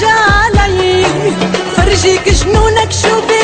جعلي فرجيك جنونك شو بي